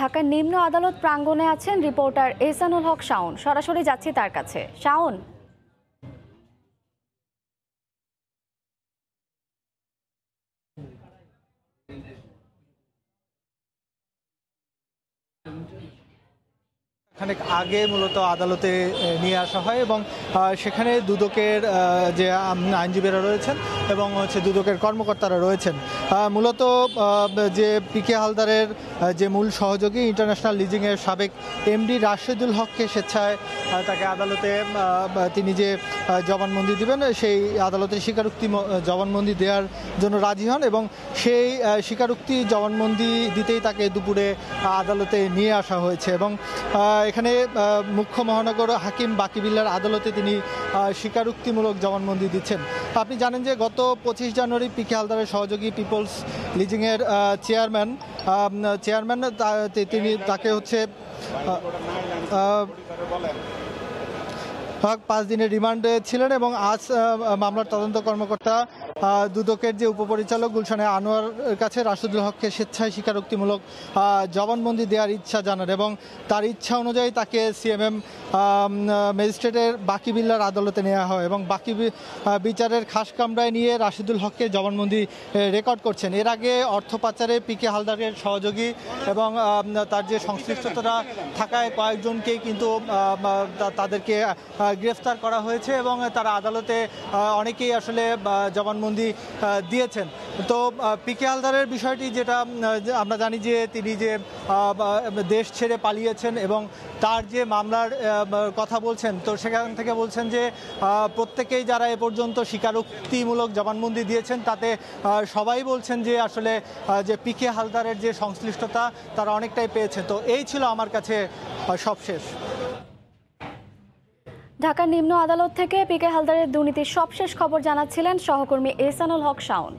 ঢাকার নিম্ন আদালত প্রাঙ্গণে আছেন রিপোর্টার এসানুল হক শাওন। সরাসরি যাচ্ছি তার কাছে। শাওন। খানেক আগে মূলত আদালতে নিয়ে আসা হয় এবং সেখানে দুদকের যে আইনজীবীরা রয়েছেন এবং হচ্ছে দুদকের কর্মকর্তারা রয়েছেন। মূলত যে পিকে হালদারের যে মূল সহযোগী ইন্টারন্যাশনাল লিজিংয়ের সাবেক এমডি রাশেদুল হককে স্বেচ্ছায় তাকে আদালতে তিনি যে জবানবন্দি দিবেন, সেই আদালতের স্বীকারোক্তি জবানবন্দি দেওয়ার জন্য রাজি হন এবং সেই স্বীকারোক্তি জবানবন্দি দিতেই তাকে দুপুরে আদালতে নিয়ে আসা হয়েছে এবং এখানে মুখ্য মহানগর হাকিম বাকিবিল্লার আদালতে তিনি স্বীকারোক্তিমূলক জবানবন্দি দিচ্ছেন। আপনি জানেন যে গত পঁচিশ জানুয়ারি পি কে হালদারের সহযোগী পিপলস লিজিংয়ের চেয়ারম্যান চেয়ারম্যান তিনি তাকে হচ্ছে হক পাঁচ দিনের রিমান্ডে ছিলেন এবং আজ মামলার তদন্ত কর্মকর্তা দুদকের যে উপপরিচালক গুলশানে আনোয়ার কাছে রাশিদুল হককে স্বেচ্ছায় স্বীকারোক্তিমূলক জবানবন্দি দেওয়ার ইচ্ছা জানান এবং তার ইচ্ছা অনুযায়ী তাকে সিএমএম ম্যাজিস্ট্রেটের বাকি বিল্লার আদালতে নেওয়া হয় এবং বাকি বিচারের খাস কামরায় নিয়ে রাশিদুল হককে জবানবন্দি রেকর্ড করছেন। এর আগে অর্থ পাচারে পিকে হালদারের সহযোগী এবং তার যে সংশ্লিষ্টতা থাকায় কয়েকজনকেই কিন্তু তাদেরকে গ্রেফতার করা হয়েছে এবং তারা আদালতে অনেকেই আসলে জবানবন্দি দিয়েছেন। তো পিকে হালদারের বিষয়টি যেটা আমরা জানি যে তিনি যে দেশ ছেড়ে পালিয়েছেন এবং তার যে মামলার কথা বলছেন, তো সেখান থেকে বলছেন যে প্রত্যেকেই যারা এ পর্যন্ত স্বীকারোক্তিমূলক জবানবন্দি দিয়েছেন, তাতে সবাই বলছেন যে আসলে যে পিকে হালদারের যে সংশ্লিষ্টতা, তারা অনেকটাই পেয়েছে। তো এই ছিল আমার কাছে সবশেষ। ঢাকার নিম্ন আদালত থেকে পিকে হালদারের দুর্নীতির সবশেষ খবর জানাচ্ছিলেন সহকর্মী এহসানুল হক শাওন।